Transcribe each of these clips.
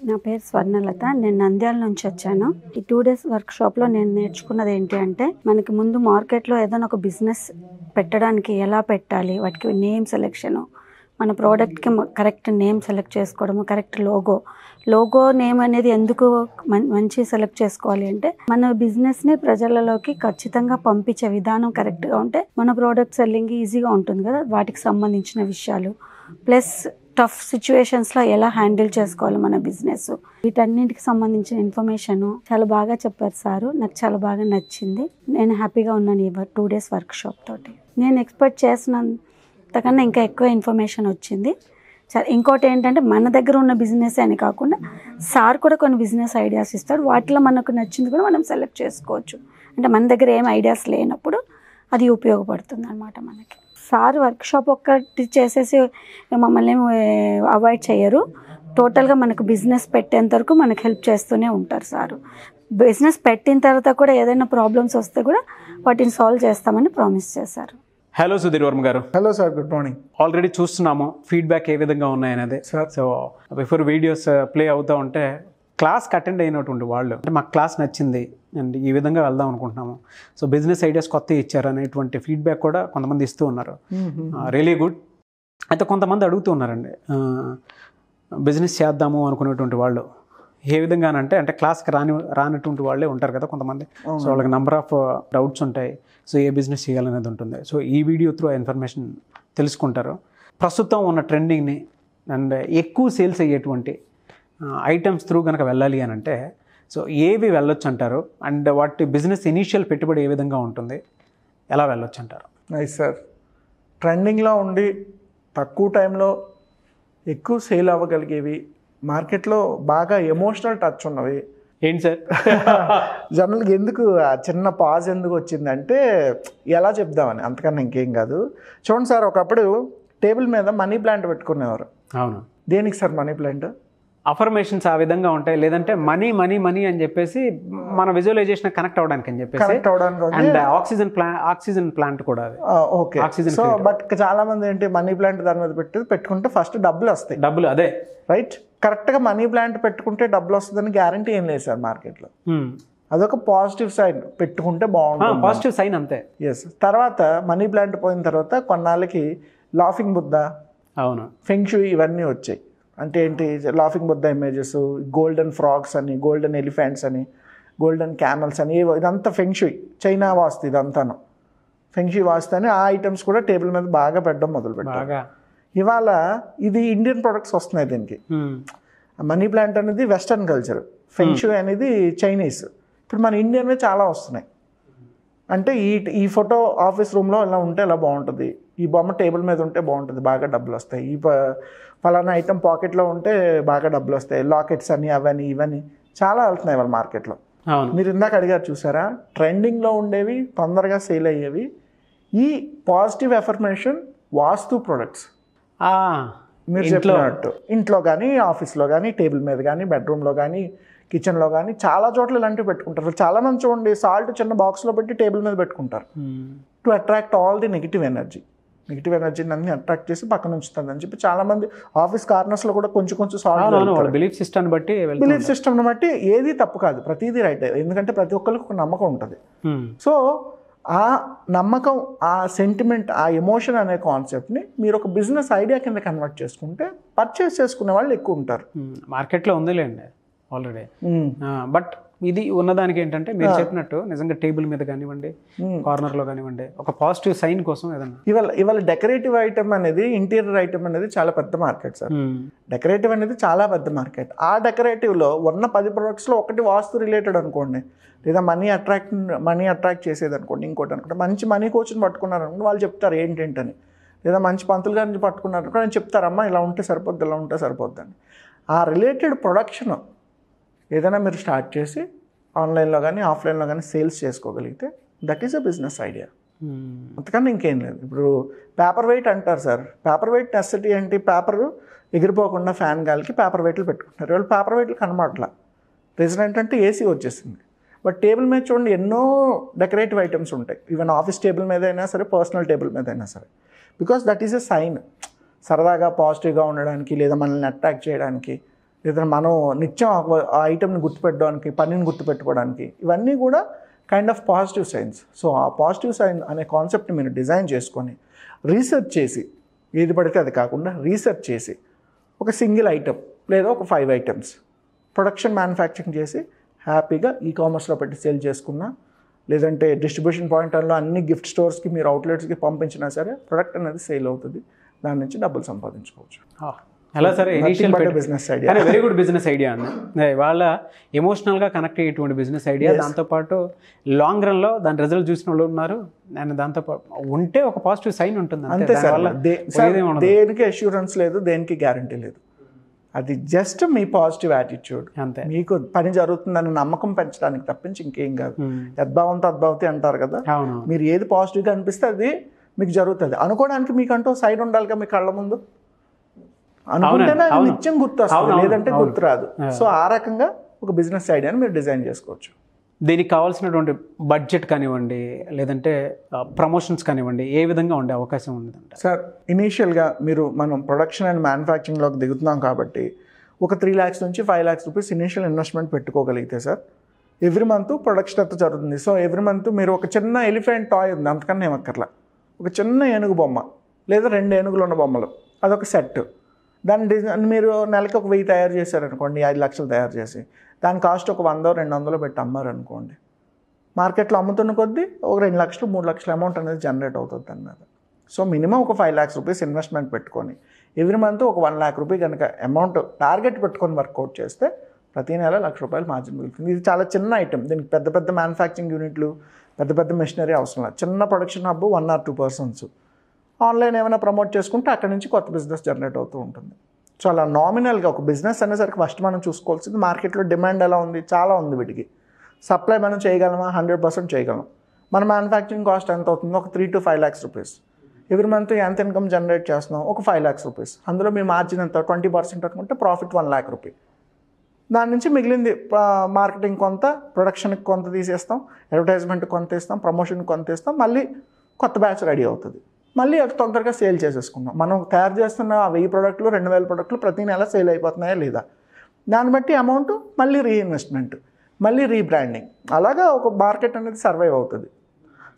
నా పేరు స్వర్ణలత. నేను నంద్యాల నుంచి వచ్చాను. ఈ టూ డేస్ వర్క్ షాప్లో నేను నేర్చుకున్నది ఏంటి అంటే మనకి ముందు మార్కెట్లో ఏదైనా ఒక బిజినెస్ పెట్టడానికి ఎలా పెట్టాలి వాటికి నేమ్ సెలెక్షన్ మన ప్రోడక్ట్కి కరెక్ట్ నేమ్ సెలెక్ట్ చేసుకోవడము కరెక్ట్ లోగో లోగో నేమ్ అనేది ఎందుకు మం- మంచి సెలెక్ట్ చేసుకోవాలి అంటే మన బిజినెస్ని ప్రజలలోకి ఖచ్చితంగా పంపించే విధానం కరెక్ట్గా ఉంటే మన ప్రోడక్ట్ సెల్లింగ్ ఈజీగా ఉంటుంది కదా వాటికి సంబంధించిన విషయాలు. ప్లస్ టఫ్ సిచ్యువేషన్స్లో ఎలా హ్యాండిల్ చేసుకోవాలి మన బిజినెస్ వీటన్నింటికి సంబంధించిన ఇన్ఫర్మేషన్ చాలా బాగా చెప్పారు సారు. నాకు చాలా బాగా నచ్చింది. నేను హ్యాపీగా ఉన్నాను ఈ టూ డేస్ వర్క్ షాప్ తోటి. నేను ఎక్స్పెక్ట్ చేసినంతకన్నా ఇంకా ఎక్కువ ఇన్ఫర్మేషన్ వచ్చింది. చాలా ఇంకోటి ఏంటంటే మన దగ్గర ఉన్న బిజినెస్ అని కాకుండా సార్ కూడా కొన్ని బిజినెస్ ఐడియాస్ ఇస్తాడు. వాటిలో మనకు నచ్చింది కూడా మనం సెలెక్ట్ చేసుకోవచ్చు. అంటే మన దగ్గర ఏం ఐడియాస్ లేనప్పుడు అది ఉపయోగపడుతుంది అనమాట మనకి. సార్ వర్క్షాప్ ఒక్కటి చేసేసి మమ్మల్ని అవాయిడ్ చేయరు. టోటల్గా మనకు బిజినెస్ పెట్టేంత వరకు మనకు హెల్ప్ చేస్తూనే ఉంటారు సారు. బిజినెస్ పెట్టిన తర్వాత కూడా ఏదైనా ప్రాబ్లమ్స్ వస్తే కూడా వాటిని సాల్వ్ చేస్తామని ప్రామిస్ చేశారు. హలో సుధీర్ వర్మ గారు. Hello sir good morning already చూస్తున్నాము. ఫీడ్బ్యాక్ ఏ విధంగా ఉన్నాయనేది. సార్. సో బిఫోర్ వీడియోస్ ప్లే అవుతూ ఉంటే క్లాస్కి అటెండ్ అయినటువంటి వాళ్ళు. అంటే మాకు క్లాస్ నచ్చింది. అండ్ ఈ విధంగా వెళ్దాం అనుకుంటున్నాము. సో బిజినెస్ ఐడియాస్ కొత్త ఇచ్చారు అనేటువంటి ఫీడ్బ్యాక్ కూడా కొంతమంది ఇస్తూ ఉన్నారు. రియలీ గుడ్ అయితే కొంతమంది అడుగుతూ ఉన్నారండి. బిజినెస్ చేద్దాము అనుకునేటువంటి వాళ్ళు. ఏ విధంగానంటే అంటే క్లాస్కి రాని రానటువంటి వాళ్ళే ఉంటారు కదా కొంతమంది. సో వాళ్ళకి నెంబర్ ఆఫ్ డౌట్స్ ఉంటాయి. సో ఏ బిజినెస్ చేయాలనేది ఉంటుంది. సో ఈ వీడియో త్రూ ఆ ఇన్ఫర్మేషన్ తెలుసుకుంటారు. ప్రస్తుతం ఉన్న ట్రెండింగ్ని అండ్ ఎక్కువ సేల్స్ అయ్యేటువంటి ఐటమ్స్ త్రూ కనుక వెళ్ళాలి అని అంటే సో ఏవి వెళ్ళొచ్చు అంటారు? అండ్ వాటి బిజినెస్ ఇనీషియల్ పెట్టుబడి ఏ విధంగా ఉంటుంది? ఎలా వెళ్ళొచ్చు అంటారు? నైస్ సార్ ట్రెండింగ్లో ఉండి తక్కువ టైంలో ఎక్కువ సేల్ అవ్వగలిగేవి మార్కెట్లో బాగా ఎమోషనల్ టచ్ ఉన్నవి. ఏంటి సార్ జనరల్గా ఎందుకు ఆ చిన్న పాజ్ ఎందుకు వచ్చిందంటే ఎలా చెప్దామని అంతకన్నా ఇంకేం కాదు. చూడండి సార్ ఒకప్పుడు టేబుల్ మీద మనీ ప్లాంట్ పెట్టుకునేవారు. అవును. దేనికి సార్ మనీ ప్లాంట్ అఫర్మేషన్స్ ఆ విధంగా ఉంటాయి. లేదంటే మనీ మనీ మనీ అని చెప్పేసి మన విజువలైజేషన్ కనెక్ట్ అవ్వడానికి అని చెప్పేసి అవడానికి. And oxygen plant oxygen plant కూడా అది. ఓకే. Oxygen సో బట్ చాలా మంది ఏంటి మనీ ప్లాంట్ దాని మీద పెట్టి పెట్టుకుంటే ఫస్ట్ డబ్బులు వస్తాయి. డబ్బులు అదే. రైట్ కరెక్ట్గా మనీ ప్లాంట్ పెట్టుకుంటే డబ్బులు వస్తుందని గ్యారంటీ ఏం లేదు సార్ మార్కెట్లో. అదొక పాజిటివ్ సైన్ పెట్టుకుంటే బాగుంటుంది. పాజిటివ్ సైన్ అంతే. ఎస్ తర్వాత మనీ ప్లాంట్ పోయిన తర్వాత కొన్నాళ్ళకి లాఫింగ్ బుద్ధ అవును. ఫెంక్షు ఇవన్నీ వచ్చాయి. అంటే ఏంటి laughing Buddha images golden frogs అని గోల్డెన్ ఎలిఫెంట్స్ అని గోల్డెన్ క్యామల్స్ అని ఇదంతా ఫెంక్షు చైనా వాస్తు ఇదంతాను. ఫెంక్షు వాస్తు అని ఆ ఐటమ్స్ కూడా టేబుల్ మీద బాగా పెట్టడం మొదలు పెట్టారు. ఇవాళ ఇది ఇండియన్ ప్రొడక్ట్స్ వస్తున్నాయి దీనికి. మనీ ప్లాంట్ అనేది వెస్టర్న్ కల్చర్ ఫెంక్షు అనేది చైనీస్ ఇప్పుడు మన ఇండియన్వే చాలా వస్తున్నాయి. అంటే ఈ ఈ ఫోటో ఆఫీస్ రూమ్లో ఇలా ఉంటే ఇలా బాగుంటుంది? ఈ బొమ్మ టేబుల్ మీద ఉంటే బాగుంటుంది బాగా డబ్బులు వస్తాయి. ఈ ఫలానా ఐటమ్ పాకెట్లో ఉంటే బాగా డబ్బులు వస్తాయి లాకెట్స్ అని అవని ఇవని చాలా వెళ్తున్నాయి వాళ్ళ మార్కెట్లో. మీరు ఇందాక అడిగారు చూసారా? ట్రెండింగ్లో ఉండేవి తొందరగా సేల్ అయ్యేవి. ఈ పాజిటివ్ ఎఫర్మేషన్ వాస్తు ప్రొడక్ట్స్. మీరు చెప్పినట్టు. ఇంట్లో కానీ ఆఫీస్లో కానీ టేబుల్ మీద కానీ బెడ్రూమ్లో కానీ కిచెన్లో కానీ చాలా చోట్ల ఇలాంటివి పెట్టుకుంటారు. చాలా మంది చూడండి సాల్ట్ చిన్న బాక్స్లో పెట్టి టేబుల్ మీద పెట్టుకుంటారు. To attract all the negative energy negative ఎనర్జీని అన్ని అట్రాక్ట్ చేసి పక్కన ఉంచుతుంది అని చెప్పి చాలా మంది ఆఫీస్ కార్నర్స్లో కూడా కొంచెం కొంచెం సాల్ట్ బిలీఫ్ సిస్టమ్ బట్టి బిలీఫ్ సిస్టమ్ని బట్టి ఏది తప్పు కాదు ప్రతిదీ రైట్ ఎందుకంటే ప్రతి ఒక్కరికి ఒక నమ్మకం ఉంటుంది. సో ఆ నమ్మకం ఆ సెంటిమెంట్ ఆ ఎమోషన్ అనే కాన్సెప్ట్ని మీరు ఒక బిజినెస్ ఐడియా కింద కన్వర్ట్ చేసుకుంటే పర్చేస్ చేసుకునే వాళ్ళు ఎక్కువ ఉంటారు. మార్కెట్లో ఉందిలేండి ఆల్రెడీ బట్ ఇది ఉన్నదానికి ఏంటంటే మీరు చెప్పినట్టు నిజంగా టేబుల్ మీద కానివ్వండి కార్నర్లో కానివ్వండి ఒక పాజిటివ్ సైన్ కోసం ఏదన్నా. ఇవాళ ఇవాళ డెకరేటివ్ ఐటమ్ అనేది ఇంటీరియర్ ఐటమ్ అనేది చాలా పెద్ద మార్కెట్ సార్. డెకరేటివ్ అనేది చాలా పెద్ద మార్కెట్. ఆ డెకరేటివ్లో ఉన్న పది ప్రొడక్ట్స్లో ఒకటి వాస్తు రిలేటెడ్ అనుకోండి లేదా మనీ అట్రాక్ట్ మనీ అట్రాక్ట్ చేసేది అనుకోండి ఇంకోటి అనుకోండి మంచి మనీ కోచ్ని పట్టుకున్నారు అనుకోండి వాళ్ళు చెప్తారు ఏంటేంటని. లేదా మంచి పంతులు గారిని పట్టుకున్నారు అనుకోండి నేను చెప్తారమ్మా ఇలా ఉంటే సరిపోద్ది ఇలా ఉంటే సరిపోద్ది అని. ఆ రిలేటెడ్ ప్రొడక్షన్ ఏదైనా మీరు స్టార్ట్ చేసి ఆన్లైన్లో కానీ ఆఫ్లైన్లో కానీ సేల్స్ చేసుకోగలిగితే that is a business idea. Hmm. అంతకన్నా ఇంకేం లేదు. ఇప్పుడు పేపర్ వెయిట్ అంటారు సార్. పేపర్ వెయిట్ నెసెసిటీ ఏంటి? పేపర్ ఎగిరిపోకుండా ఫ్యాన్ గాలికి పేపర్ వెయిట్లు పెట్టుకుంటారు. వాళ్ళు పేపర్ వెయిట్లు కనబడట్లా రీజన్ ఏంటంటే ఏసీ వచ్చేసింది. బట్ టేబుల్ మీద చూడండి ఎన్నో డెకరేటివ్ ఐటమ్స్ ఉంటాయి. ఈవెన్ ఆఫీస్ టేబుల్ మీద అయినా సరే పర్సనల్ టేబుల్ మీద అయినా సరే. Because that is a sign సరదాగా పాజిటివ్గా ఉండడానికి లేదా మనల్ని అట్రాక్ట్ చేయడానికి లేదా మనం నిత్యం ఆ ఐటెంని గుర్తుపెట్టడానికి పనిని గుర్తుపెట్టుకోవడానికి ఇవన్నీ కూడా kind of positive signs so ఆ పాజిటివ్ సైన్ అనే కాన్సెప్ట్ని మీరు డిజైన్ చేసుకొని రీసెర్చ్ చేసి ఏది పడితే అది కాకుండా రీసెర్చ్ చేసి ఒక సింగిల్ ఐటెం లేదా ఒక ఫైవ్ ఐటమ్స్ ప్రొడక్షన్ మ్యానుఫ్యాక్చరింగ్ చేసి హ్యాపీగా ఈ కామర్స్లో పెట్టి సేల్ చేసుకున్నా లేదంటే డిస్ట్రిబ్యూషన్ పాయింట్లో అన్ని గిఫ్ట్ స్టోర్స్కి మీరు అవుట్లెట్స్కి పంపించినా సరే ప్రొడక్ట్ అనేది సేల్ అవుతుంది. దాని నుంచి డబ్బులు సంపాదించుకోవచ్చు. ఎలా సరే initial business idea very good business idea అండి. వాళ్ళ ఎమోషనల్గా కనెక్ట్ అయ్యేటువంటి బిజినెస్ ఐడియా దాంతోపాటు లాంగ్ రన్లో దాని రిజల్ట్ చూసిన వాళ్ళు ఉన్నారు. అండ్ దాంతోపాటు ఉంటే ఒక పాజిటివ్ సైన్ ఉంటుంది అంతే. సార్. దేనికి అష్యూరెన్స్ లేదు దేనికి గ్యారంటీ లేదు. అది జస్ట్ మీ పాజిటివ్ యాటిట్యూడ్ అంతే. మీకు పని జరుగుతుందని నమ్మకం పెంచడానికి తప్పించి ఇంకేం కాదు. Hmm. యద్భావంతో అద్భావతి అంటారు కదా. మీరు ఏది పాజిటివ్గా అనిపిస్తే అది మీకు జరుగుతుంది. అనుకోవడానికి మీకంటూ సైడ్ ఉండాలిగా మీ కళ్ళ ముందు? అనుకుంటేనే. నిత్యం గుర్తు వస్తుంది అవును, అవును, లేదంటే అవును. గుర్తు రాదు సో ఆ రకంగా ఒక బిజినెస్ ఐడియాని మీరు డిజైన్ చేసుకోవచ్చు. దీనికి కావాల్సినటువంటి బడ్జెట్ కానివ్వండి లేదంటే ప్రమోషన్స్ కానివ్వండి ఏ విధంగా ఉండే అవకాశం ఉందంట సార్ ఇనీషియల్గా మీరు మనం ప్రొడక్షన్ అండ్ మ్యానుఫ్యాక్చరింగ్లోకి దిగుతున్నాం కాబట్టి ఒక త్రీ ల్యాక్స్ నుంచి five lakhs rupees initial investment పెట్టుకోగలిగితే sir every month production అంతా జరుగుతుంది. సో ఎవ్రీ మంత్ మీరు ఒక చిన్న ఎలిఫెంట్ టాయ్ ఉంది అంతకన్నా ఏమక్కర్లా. ఒక చిన్న ఏనుగు బొమ్మ లేదా రెండు ఏనుగులు ఉన్న బొమ్మలు అదొక సెట్. దాని డిజైన్ మీరు నెలకి ఒక వెయ్యి తయారు చేశారనుకోండి ఐదు లక్షలు తయారు చేసి. దాని కాస్ట్ ఒక వందో రెండు వందలు పెట్టి అమ్మారనుకోండి. మార్కెట్లో అమ్ముతున్న కొద్దీ ఒక రెండు లక్షలు మూడు లక్షల అమౌంట్ అనేది జనరేట్ అవుతుంది దాని మీద. సో మినిమం ఒక ఫైవ్ ల్యాక్స్ రూపీస్ ఇన్వెస్ట్మెంట్ పెట్టుకొని ఎవ్రీ మంత్ ఒక వన్ ల్యాక్ రూపీ కనుక అమౌంట్ టార్గెట్ పెట్టుకొని వర్కౌట్ చేస్తే ప్రతి నెల లక్ష రూపాయలు మార్జిన్ మిగులుతుంది. ఇది చాలా చిన్న ఐటెం దీనికి పెద్ద పెద్ద మ్యానుఫ్యాక్చరింగ్ యూనిట్లు పెద్ద పెద్ద మెషినరీ అవసరం లేదు. చిన్న production hub one or two persons online ఏమైనా ప్రమోట్ చేసుకుంటే అక్కడ నుంచి కొత్త బిజినెస్ జనరేట్ అవుతూ ఉంటుంది. సో అలా నామినల్గా ఒక బిజినెస్ అనేసరికి ఫస్ట్ మనం చూసుకోవాల్సింది మార్కెట్లో డిమాండ్ ఎలా ఉంది చాలా ఉంది వీటికి. సప్లై మనం చేయగలమా? హండ్రెడ్ పర్సెంట్ చేయగలం. మన మ్యానుఫ్యాక్చరింగ్ కాస్ట్ ఎంత అవుతుంది ఒక three to five lakhs rupees every month ఎంత ఇన్కమ్ జనరేట్ చేస్తున్నాం? ఒక ఫైవ్ ల్యాక్స్ రూపీస్ అందులో మీ మార్జిన్ ఎంత? ట్వంటీ పర్సెంట్ అనుకుంటే ప్రాఫిట్ వన్ ల్యాక్ రూపీ దాని నుంచి మిగిలింది మార్కెటింగ్ కొంత ప్రొడక్షన్కి కొంత తీసేస్తాం అడ్వర్టైజ్మెంట్ కొంత ఇస్తాం ప్రమోషన్కి కొంత ఇస్తాం మళ్ళీ కొత్త బ్యాచ్ రెడీ అవుతుంది. మళ్ళీ అవి తొందరగా సేల్ చేసేసుకుందాం. మనం తయారు చేస్తున్న ఆ వెయ్యి ప్రోడక్ట్లు రెండు వేల ప్రోడక్ట్లు ప్రతి నెల సేల్ అయిపోతున్నాయా లేదా? దాన్ని బట్టి అమౌంట్ మళ్ళీ రీఇన్వెస్ట్మెంట్ మళ్ళీ రీబ్రాండింగ్ అలాగా ఒక మార్కెట్ అనేది సర్వైవ్ అవుతుంది.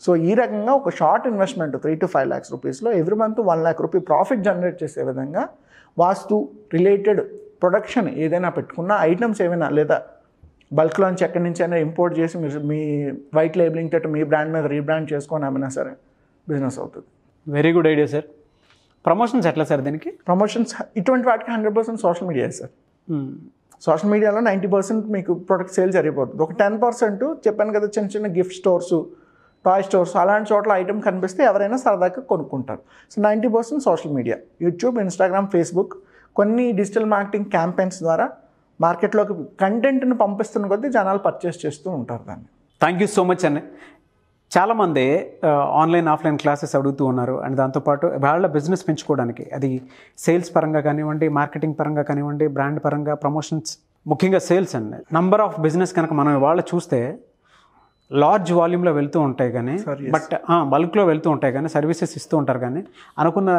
సో ఈ రకంగా ఒక short investment three to five lakhs రూపీస్లో every month one lakh rupee profit generate చేసే విధంగా వాస్తు రిలేటెడ్ ప్రొడక్షన్ ఏదైనా పెట్టుకున్న ఐటమ్స్ ఏమైనా లేదా బల్క్లోంచి ఎక్కడి నుంచి అయినా ఇంపోర్ట్ చేసి మీరు మీ వైట్ లేబులింగ్ తోటి మీ బ్రాండ్ మీద రీబ్రాండ్ చేసుకొని అమ్మినా సరే బిజినెస్ అవుతుంది. Very good idea sir promotions ఎట్లా సార్ దీనికి? ప్రమోషన్స్ ఇటువంటి వాటికి hundred percent social media sir social మీడియాలో నైంటీ పర్సెంట్ మీకు ప్రొడక్ట్ సేల్ జరిగిపోతుంది. ఒక టెన్ పర్సెంట్ చెప్పాను కదా చిన్న చిన్న గిఫ్ట్ స్టోర్స్ టాయ్ స్టోర్స్ అలాంటి చోట్ల ఐటమ్ కనిపిస్తే ఎవరైనా సరదాగా కొనుక్కుంటారు. So ninety percent social media YouTube Instagram Facebook కొన్ని డిజిటల్ మార్కెటింగ్ క్యాంపెయిన్స్ ద్వారా మార్కెట్లోకి కంటెంట్ని పంపిస్తున్న కొద్దీ జనాలు పర్చేస్ చేస్తూ ఉంటారు దాన్ని. థ్యాంక్ యూ సో మచ్ అండి చాలామంది ఆన్లైన్ ఆఫ్లైన్ క్లాసెస్ అడుగుతూ ఉన్నారు. అండ్ దాంతోపాటు వాళ్ళ బిజినెస్ పెంచుకోవడానికి అది సేల్స్ పరంగా కానివ్వండి మార్కెటింగ్ పరంగా కానివ్వండి బ్రాండ్ పరంగా ప్రమోషన్స్ ముఖ్యంగా సేల్స్ అండి. నంబర్ ఆఫ్ బిజినెస్ కనుక మనం వాళ్ళు చూస్తే లార్జ్ వాల్యూమ్లో వెళ్తూ ఉంటాయి కానీ. బట్ బల్క్లో వెళ్తూ ఉంటాయి కానీ సర్వీసెస్ ఇస్తూ ఉంటారు కానీ అనుకున్న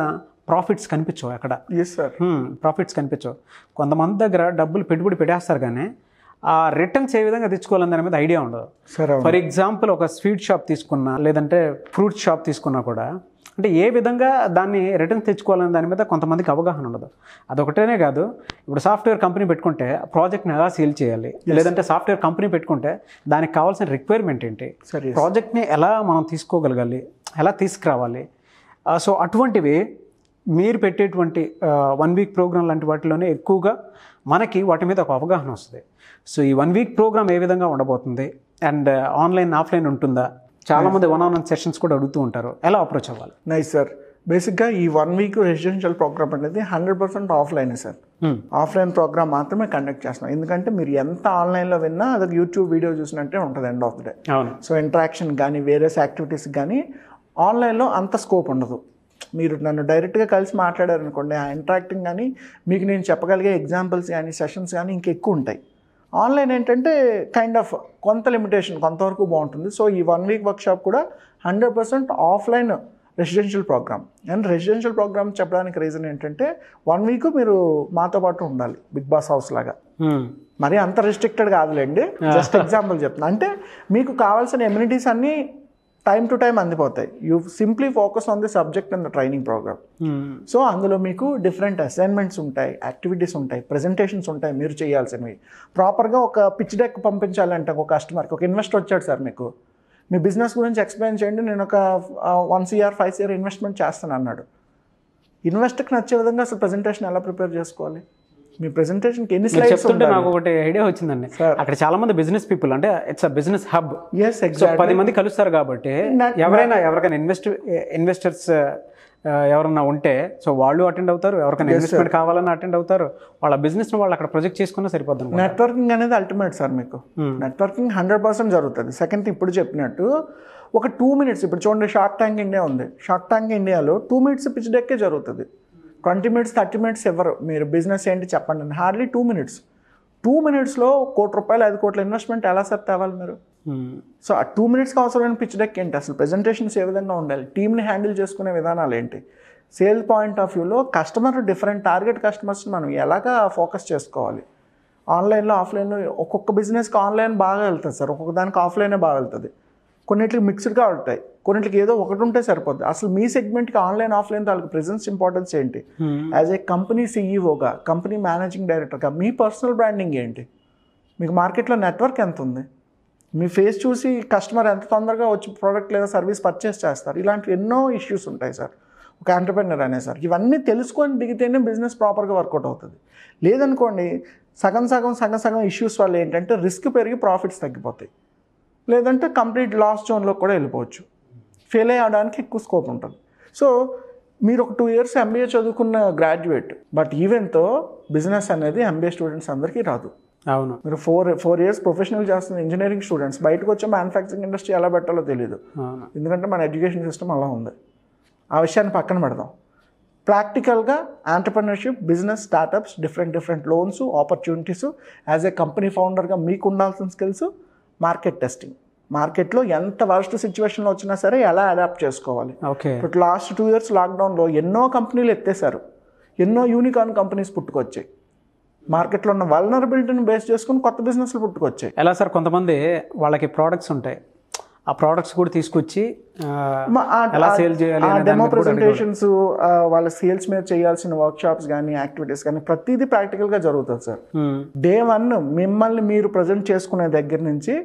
ప్రాఫిట్స్ కనిపించవు అక్కడ ఎస్ సార్ ప్రాఫిట్స్ కనిపించవు. కొంతమంది దగ్గర డబ్బులు పెట్టుబడి పెట్టేస్తారు కానీ ఆ రిటర్న్స్ ఏ విధంగా తెచ్చుకోవాలని దాని మీద ఐడియా ఉండదు. సార్ ఫర్ ఎగ్జాంపుల్ ఒక స్వీట్ షాప్ తీసుకున్నా లేదంటే ఫ్రూట్ షాప్ తీసుకున్నా కూడా అంటే ఏ విధంగా దాన్ని రిటర్న్ తెచ్చుకోవాలనే దాని మీద కొంతమందికి అవగాహన ఉండదు. అదొకటేనే కాదు ఇప్పుడు సాఫ్ట్వేర్ కంపెనీ పెట్టుకుంటే ప్రాజెక్ట్ని ఎలా సేల్ చేయాలి? లేదంటే సాఫ్ట్వేర్ కంపెనీ పెట్టుకుంటే దానికి కావాల్సిన రిక్వైర్మెంట్ ఏంటి? సరే ప్రాజెక్ట్ని ఎలా మనం తీసుకోగలగాలి? ఎలా తీసుకురావాలి? సో అటువంటివి మీరు పెట్టేటువంటి వన్ వీక్ ప్రోగ్రామ్ లాంటి వాటిలోనే ఎక్కువగా మనకి వాటి మీద ఒక అవగాహన వస్తుంది. సో ఈ వన్ వీక్ ప్రోగ్రామ్ ఏ విధంగా ఉండబోతుంది? అండ్ ఆన్లైన్ ఆఫ్లైన్ ఉంటుందా? చాలామంది వన్ ఆన్ వన్ సెషన్స్ కూడా అడుగుతూ ఉంటారు. ఎలా అప్రోచ్ అవ్వాలి? నైస్ సార్ బేసిక్గా ఈ వన్ వీక్ రెసిడెన్షియల్ ప్రోగ్రామ్ అనేది హండ్రెడ్ పర్సెంట్ ఆఫ్లైనే సార్. ఆఫ్లైన్ ప్రోగ్రామ్ మాత్రమే కండక్ట్ చేస్తున్నాం. ఎందుకంటే మీరు ఎంత ఆన్లైన్లో విన్నా అది యూట్యూబ్ వీడియో చూసినట్టే ఉంటుంది ఎండ్ ఆఫ్ ద డే అవును. సో ఇంటరాక్షన్ కానీ వేరియస్ యాక్టివిటీస్ కానీ ఆన్లైన్లో అంత స్కోప్ ఉండదు. మీరు నన్ను డైరెక్ట్గా కలిసి మాట్లాడారనుకోండి ఆ ఇంటరాక్టింగ్ కానీ మీకు నేను చెప్పగలిగే ఎగ్జాంపుల్స్ కానీ సెషన్స్ కానీ ఇంకెక్కువ ఉంటాయి. ఆన్లైన్ ఏంటంటే కైండ్ ఆఫ్ కొంత లిమిటేషన్ కొంతవరకు బాగుంటుంది. సో ఈ వన్ వీక్ వర్క్షాప్ కూడా hundred percent offline residential program and residential program చెప్పడానికి రీజన్ ఏంటంటే వన్ వీక్ మీరు మాతో పాటు ఉండాలి బిగ్ బాస్ హౌస్ లాగా. మరి అంత రెస్ట్రిక్టెడ్ కాదులేండి. జస్ట్ ఎగ్జాంపుల్ చెప్తున్నా. అంటే మీకు కావాల్సిన ఎమ్యూనిటీస్ అన్నీ time to time అందిపోతాయి. You simply focus on the subject in the training program. So అందులో మీకు డిఫరెంట్ అసైన్మెంట్స్ ఉంటాయి యాక్టివిటీస్ ఉంటాయి ప్రెజెంటేషన్స్ ఉంటాయి మీరు చేయాల్సినవి. ప్రాపర్గా ఒక పిచ్ డెక్ పంపించాలంటే ఒక కస్టమర్కి ఒక ఇన్వెస్టర్ వచ్చాడు సార్ మీకు. మీ బిజినెస్ గురించి ఎక్స్ప్లెయిన్ చేయండి నేను ఒక one CR five CR investment చేస్తాను అన్నాడు. ఇన్వెస్టర్కి నచ్చే విధంగా అసలు ప్రెజెంటేషన్ ఎలా ప్రిపేర్ చేసుకోవాలి? మీ ప్రెజెంటేషన్కి ఎన్ని స్లైడ్స్ చెప్తుంటే నాకు ఒకటి ఐడియా వచ్చిందండి. అక్కడ చాలా మంది బిజినెస్ పీపుల్ అంటే it's a business hub yes exact పది మంది కలుస్తారు కాబట్టి ఎవరైనా ఎవరికైనా ఇన్వెస్ట్ ఇన్వెస్టర్స్ ఎవరన్నా ఉంటే సో వాళ్ళు అటెండ్ అవుతారు ఎవరికైనా ఇన్వెస్ట్మెంట్ కావాలన్నా అటెండ్ అవుతారు. వాళ్ళ బిజినెస్ వాళ్ళు అక్కడ ప్రొజెక్ట్ చేసుకున్నా అనుకుంటా. నెట్వర్కింగ్ అనేది అల్టిమేట్ సార్ మీకు. నెట్వర్కింగ్ హండ్రెడ్ పర్సెంట్ జరుగుతుంది. సెకండ్ ఇప్పుడు చెప్పినట్టు ఒక టూ మినిట్స్ ఇప్పుడు చూడండి షార్క్ ట్యాంక్ ఇండియా ఉంది. షార్క్ ట్యాంక్ ఇండియాలో టూ మినిట్స్ పిచ్ డెక్కే జరుగుతుంది. ట్వంటీ మినిట్స్ థర్టీ మినిట్స్ ఎవరు మీరు బిజినెస్ ఏంటి చెప్పండి. అని హార్డ్లీ టూ మినిట్స్. టూ మినిట్స్లో కోటి రూపాయలు ఐదు కోట్ల ఇన్వెస్ట్మెంట్ ఎలా సార్ తేవాలి మీరు. సో ఆ టూ మినిట్స్కి అవసరమైన పిచ్ డెక్ ఏంటి? అసలు ప్రెజెంటేషన్స్ ఏ విధంగా ఉండాలి? టీమ్ని హ్యాండిల్ చేసుకునే విధానాలు ఏంటి? సేల్ పాయింట్ ఆఫ్ వ్యూలో కస్టమర్ డిఫరెంట్ టార్గెట్ కస్టమర్స్ని మనం ఎలాగా ఫోకస్ చేసుకోవాలి? ఆన్లైన్లో ఆఫ్లైన్లో ఒక్కొక్క బిజినెస్కి ఆన్లైన్ బాగా వెళ్తుంది సార్. ఒక్కొక్క దానికి ఆఫ్లైనే బాగా వెళ్తుంది. కొన్నిటికి మిక్స్డ్గా ఉంటాయి. కొన్నిటికి ఏదో ఒకటి ఉంటే సరిపోద్ది. అసలు మీ సెగ్మెంట్కి ఆన్లైన్ ఆఫ్లైన్ తాలూకు ప్రెజెన్స్ ఇంపార్టెన్స్ ఏంటి. యాజ్ ఏ కంపెనీ సీఈఓగా కంపెనీ మేనేజింగ్ డైరెక్టర్గా మీ పర్సనల్ బ్రాండింగ్ ఏంటి? మీకు మార్కెట్లో నెట్వర్క్ ఎంత ఉంది? మీ ఫేస్ చూసి కస్టమర్ ఎంత తొందరగా వచ్చి ప్రోడక్ట్ లేదా సర్వీస్ పర్చేస్ చేస్తారు? ఇలాంటివి ఎన్నో ఇష్యూస్ ఉంటాయి సార్. ఒక ఎంటర్ప్రెనర్ అనే సార్. ఇవన్నీ తెలుసుకొని దిగితేనే బిజినెస్ ప్రాపర్గా వర్కౌట్ అవుతుంది. లేదనుకోండి సగం సగం సగం సగం ఇష్యూస్ వల్ల ఏంటంటే రిస్క్ పెరిగి ప్రాఫిట్స్ తగ్గిపోతాయి. లేదంటే కంప్లీట్ లాస్ జోన్లో కూడా వెళ్ళిపోవచ్చు. ఫెయిల్ అయ్యడానికి ఎక్కువ స్కోప్ ఉంటుంది. సో మీరు ఒక టూ ఇయర్స్ ఎంబీఏ చదువుకున్న గ్రాడ్యుయేట్ బట్ ఈవెన్తో బిజినెస్ అనేది ఎంబీఏ స్టూడెంట్స్ అందరికీ రాదు. అవును. మీరు ఫోర్ ఫోర్ ఇయర్స్ ప్రొఫెషనల్ చేస్తున్న ఇంజనీరింగ్ స్టూడెంట్స్ బయటకు వచ్చే మ్యానుఫ్యాక్చరింగ్ ఇండస్ట్రీ ఎలా పెట్టాలో తెలియదు ఎందుకంటే మన ఎడ్యుకేషన్ సిస్టమ్ అలా ఉంది. ఆ విషయాన్ని పక్కన పెడదాం. ప్రాక్టికల్గా entrepreneurship business startups different different loans opportunities as a company ఫౌండర్గా మీకు ఉండాల్సిన స్కిల్స్ మార్కెట్ టెస్టింగ్ మార్కెట్లో ఎంత వర్స్ట్ సిచ్యువేషన్లో వచ్చినా సరే ఎలా అడాప్ట్ చేసుకోవాలి. ఓకే ఇప్పుడు లాస్ట్ టూ ఇయర్స్ లాక్డౌన్లో ఎన్నో కంపెనీలు ఎత్తేసారు ఎన్నో యూనికార్న్ కంపెనీస్ పుట్టుకొచ్చాయి. మార్కెట్లో ఉన్న వల్నరబిలిటీని బేస్ చేసుకుని కొత్త బిజినెస్లు పుట్టుకొచ్చాయి. ఎలా సార్? కొంతమంది వాళ్ళకి ప్రోడక్ట్స్ ఉంటాయి. ఆ ప్రోడక్ట్స్ కూడా తీసుకొచ్చి ఎలా సేల్ చేయాలి డెమో ప్రెజెంటేషన్స్ వాళ్ళ సేల్స్ మీద చేయాల్సిన వర్క్ షాప్స్ కానీ యాక్టివిటీస్ కానీ ప్రతిదీ ప్రాక్టికల్గా జరుగుతుంది సార్. డే వన్ మిమ్మల్ని మీరు ప్రజెంట్ చేసుకునే దగ్గర నుంచి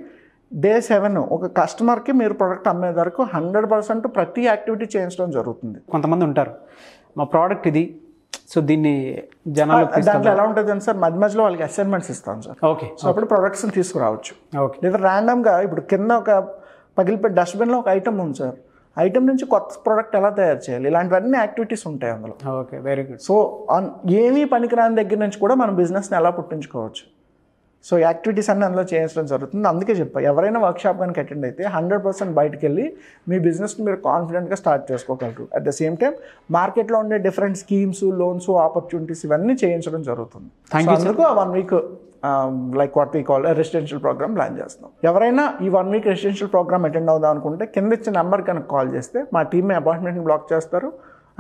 డే సెవెన్ ఒక కస్టమర్కి మీరు ప్రొడక్ట్ అమ్మే వరకు హండ్రెడ్ పర్సెంట్ ప్రతి యాక్టివిటీ చేయించడం జరుగుతుంది. కొంతమంది ఉంటారు. మా ప్రోడక్ట్ ఇది సో దీన్ని జనాలు దాంట్లో ఎలా ఉంటుంది అని సార్ మధ్య మధ్యలో వాళ్ళకి అసైన్మెంట్స్ ఇస్తాం సార్. ఓకే సో అప్పుడు ప్రొడక్ట్స్ని తీసుకురావచ్చు. ఓకే. లేదా ర్యాండమ్గా ఇప్పుడు కింద ఒక పగిలిపోయి డస్ట్బిన్లో ఒక ఐటమ్ ఉంది సార్. ఐటమ్ నుంచి కొత్త ప్రోడక్ట్ ఎలా తయారు చేయాలి? ఇలాంటివన్నీ యాక్టివిటీస్ ఉంటాయి అందులో. ఓకే వెరీ గుడ్ సో ఏమీ పనికిరాని దగ్గర నుంచి కూడా మనం బిజినెస్ని ఎలా పుట్టించుకోవచ్చు? సో యాక్టివిటీస్ అన్ని అందులో చేయించడం జరుగుతుంది. అందుకే చెప్పా ఎవరైనా వర్క్షాప్ కనుక అటెండ్ అయితే హండ్రెడ్ పర్సెంట్ బయటకు వెళ్ళి మీ బిజినెస్ని మీరు కాన్ఫిడెంట్గా స్టార్ట్ చేసుకోగలరు. అట్ ద సేమ్ టైం మార్కెట్లో ఉండే డిఫరెంట్ స్కీమ్స్ లోన్స్ ఆపర్చునిటీస్ ఇవన్నీ చేయించడం జరుగుతుంది. అందుకు ఆ one week like what we call residential program plan చేస్తున్నాం. ఎవరైనా ఈ one week residential program attend అవుదాం అనుకుంటే కింద ఇచ్చిన నెంబర్ కనుక కాల్ చేస్తే మా టీమ్ అపాయింట్మెంట్ని బ్లాక్ చేస్తారు.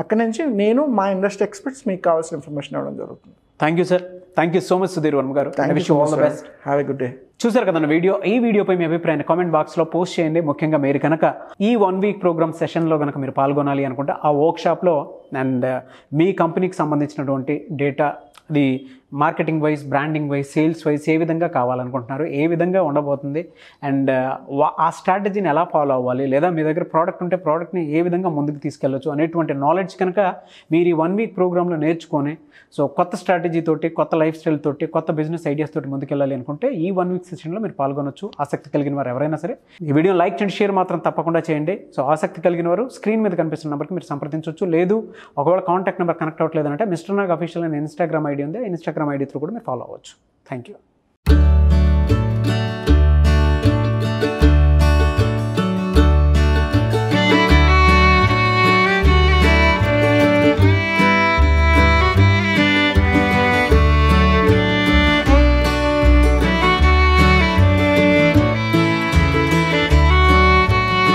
అక్కడి నుంచి నేను మా ఇండస్ట్రీ ఎక్స్పర్ట్స్ మీకు కావాల్సిన ఇన్ఫర్మేషన్ ఇవ్వడం జరుగుతుంది. Thank you sir thank you so much Sudheer Varma గారు. All the best have a good day చూసారు కదన్న వీడియో? ఈ వీడియోపై మీ అభిప్రాయాన్ని కామెంట్ బాక్స్లో పోస్ట్ చేయండి. ముఖ్యంగా మీరు కనుక ఈ వన్ వీక్ ప్రోగ్రామ్ సెషన్లో కనుక మీరు పాల్గొనాలి అనుకుంటే ఆ వర్క్షాప్లో అండ్ మీ కంపెనీకి సంబంధించినటువంటి డేటా అది marketing wise branding wise sales wise ఏ విధంగా కావాలనుకుంటున్నారు ఏ విధంగా ఉండబోతుంది అండ్ ఆ స్ట్రాటజీని ఎలా ఫాలో అవ్వాలి లేదా మీ దగ్గర ప్రోడక్ట్ ఉంటే ప్రోడక్ట్ని ఏ విధంగా ముందుకు తీసుకెళ్ళొచ్చు అనేటువంటి నాలెడ్జ్ కనుక మీరు ఈ వన్ వీక్ ప్రోగ్రాంలో నేర్చుకొని సో కొత్త స్ట్రాటజీ తోటి కొత్త లైఫ్ స్టైల్ తోటి కొత్త బిజినెస్ ఐడియాస్ తోటి ముందుకెళ్ళాలి అనుకుంటే ఈ వన్ వీక్ సెషన్లో మీరు పాల్గొనొచ్చు. ఆసక్తి కలిగిన వారు ఎవరైనా సరే ఈ వీడియో లైక్ చేయండి షేర్ మాత్రం తప్పకుండా చేయండి. సో ఆసక్తి కలిగిన వారు స్క్రీన్ మీద కనిపిస్తున్న నెంబర్కి మీరు సంప్రదించవచ్చు లేదు ఒకవేళ కాంటాక్ట్ నెంబర్ కనెక్ట్ అవ్వట్లేదు అంటే మిస్టర్ నాగ్ అఫీషియల్ అనే ఇన్స్టాగ్రామ్ ఐడి ఉంది. ఇన్స్టాగ్రామ్ ఐడి త్రూ కూడా మీరు ఫాలో అవ్వచ్చు. Thank you